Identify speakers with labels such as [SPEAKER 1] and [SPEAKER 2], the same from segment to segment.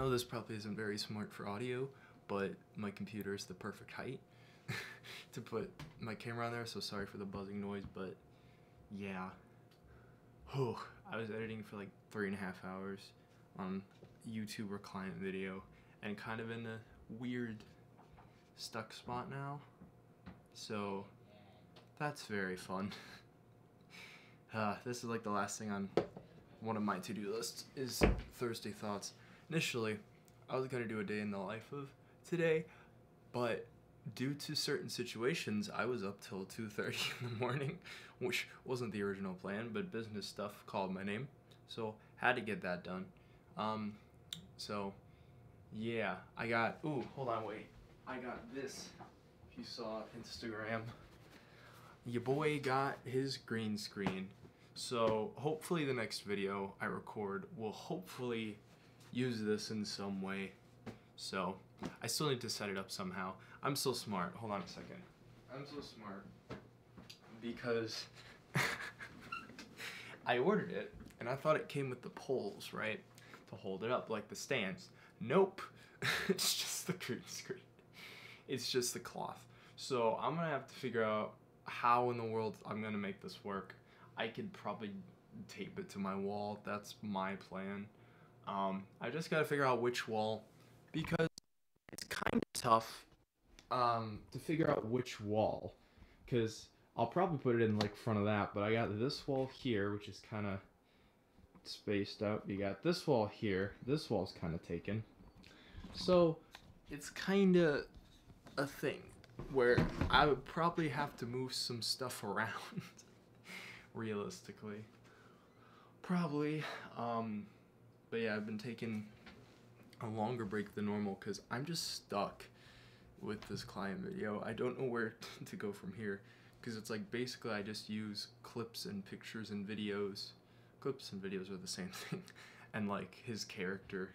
[SPEAKER 1] know this probably isn't very smart for audio, but my computer is the perfect height to put my camera on there, so sorry for the buzzing noise, but yeah. Whew, I was editing for like three and a half hours on YouTuber client video and kind of in a weird stuck spot now. So that's very fun. Uh, this is like the last thing on one of my to-do lists is Thursday thoughts. Initially, I was gonna do a day in the life of today, but due to certain situations, I was up till 2:30 in the morning, which wasn't the original plan, but business stuff called my name, so had to get that done. Um, so yeah, I got. Ooh, hold on, wait. I got this. If you saw Instagram, your boy got his green screen. So hopefully the next video I record will hopefully use this in some way. So I still need to set it up somehow. I'm so smart. Hold on a second. I'm so smart because I ordered it and I thought it came with the poles, right? To hold it up like the stands. Nope. it's just the green screen. It's just the cloth. So I'm gonna have to figure out how in the world I'm gonna make this work. I could probably tape it to my wall. That's my plan. Um, I just gotta figure out which wall because it's kind of tough um, to figure out which wall because I'll probably put it in like front of that. But I got this wall here, which is kind of spaced out. You got this wall here. This wall's kind of taken. So it's kind of a thing where I would probably have to move some stuff around realistically. Probably. Um, but yeah, I've been taking a longer break than normal because I'm just stuck with this client video. I don't know where to go from here because it's like basically I just use clips and pictures and videos. Clips and videos are the same thing. and like his character.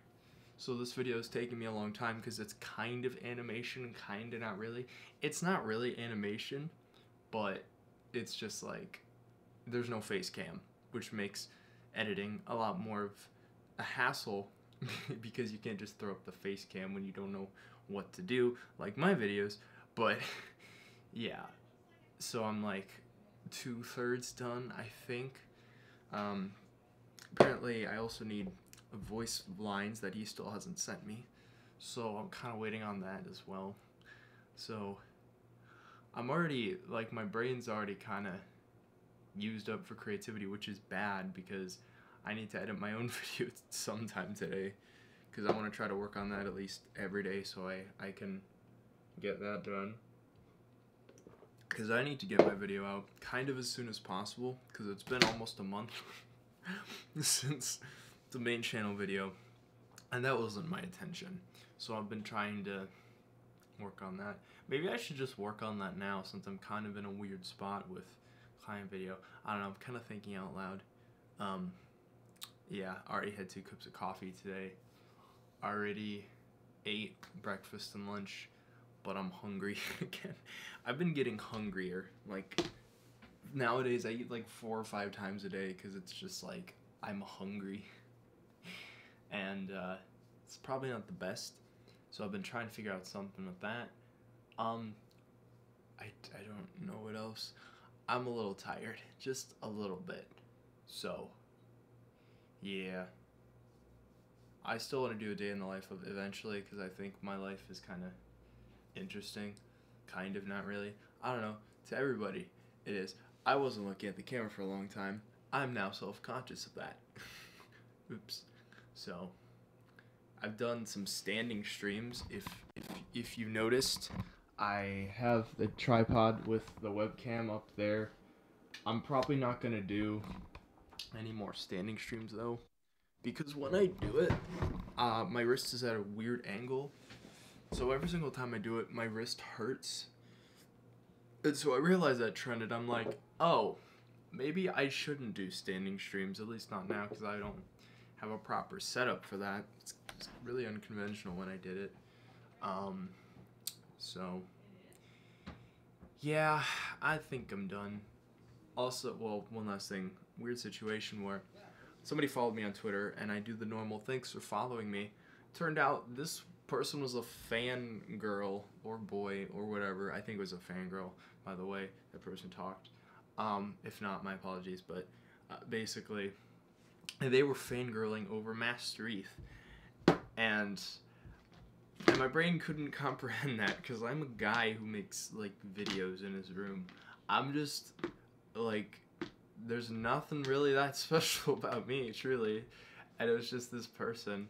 [SPEAKER 1] So this video is taking me a long time because it's kind of animation, and kind of not really. It's not really animation, but it's just like there's no face cam, which makes editing a lot more of a hassle because you can't just throw up the face cam when you don't know what to do, like my videos. But yeah, so I'm like two thirds done, I think. Um, apparently, I also need voice lines that he still hasn't sent me, so I'm kind of waiting on that as well. So I'm already like my brain's already kind of used up for creativity, which is bad because I need to edit my own video sometime today because I want to try to work on that at least every day so I, I can get that done. Because I need to get my video out kind of as soon as possible because it's been almost a month since the main channel video and that wasn't my intention. So I've been trying to work on that. Maybe I should just work on that now since I'm kind of in a weird spot with client video. I don't know, I'm kind of thinking out loud. Um, yeah, already had two cups of coffee today. Already ate breakfast and lunch, but I'm hungry again. I've been getting hungrier. Like, nowadays I eat like four or five times a day because it's just like, I'm hungry. and uh, it's probably not the best. So I've been trying to figure out something with that. Um, I, I don't know what else. I'm a little tired, just a little bit. So, yeah. I still want to do a day in the life of eventually because I think my life is kind of interesting. Kind of, not really. I don't know. To everybody, it is. I wasn't looking at the camera for a long time. I'm now self conscious of that. Oops. So, I've done some standing streams. If, if, if you noticed, I have the tripod with the webcam up there. I'm probably not going to do any more standing streams though because when I do it, uh, my wrist is at a weird angle. So every single time I do it, my wrist hurts. And so I realized that trend and I'm like, oh, maybe I shouldn't do standing streams, at least not now because I don't have a proper setup for that. It's, it's really unconventional when I did it. Um, so, yeah, I think I'm done. Also, well, one last thing. Weird situation where somebody followed me on Twitter and I do the normal thanks for following me turned out this person was a fan girl or boy or whatever. I think it was a fangirl, by the way, that person talked. Um, if not, my apologies, but uh, basically, they were fangirling over MasterEth. And, and my brain couldn't comprehend that because I'm a guy who makes like videos in his room. I'm just like, there's nothing really that special about me, truly. And it was just this person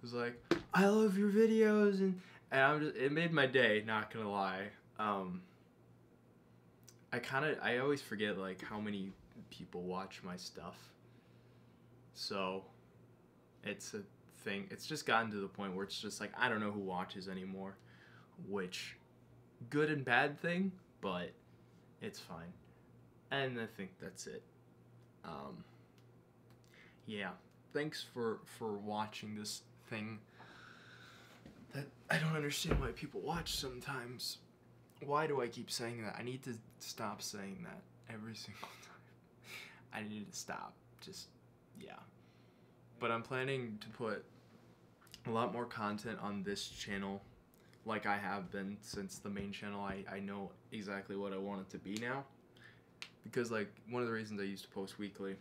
[SPEAKER 1] who's like, I love your videos, and and I'm just it made my day. Not gonna lie. Um, I kind of I always forget like how many people watch my stuff. So, it's a thing. It's just gotten to the point where it's just like I don't know who watches anymore, which good and bad thing, but it's fine. And I think that's it. Um, yeah, thanks for for watching this thing that I don't understand why people watch sometimes. Why do I keep saying that? I need to stop saying that every single time. I need to stop. Just, yeah. But I'm planning to put a lot more content on this channel like I have been since the main channel. I, I know exactly what I want it to be now. Because, like, one of the reasons I used to post weekly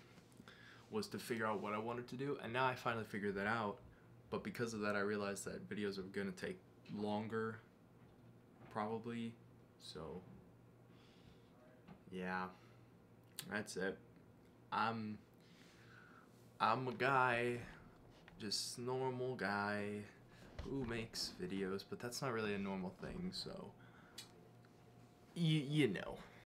[SPEAKER 1] was to figure out what I wanted to do, and now I finally figured that out but because of that, I realized that videos are to take longer, probably. So, yeah, that's it. I'm, I'm a guy, just normal guy who makes videos, but that's not really a normal thing, so, you, you know.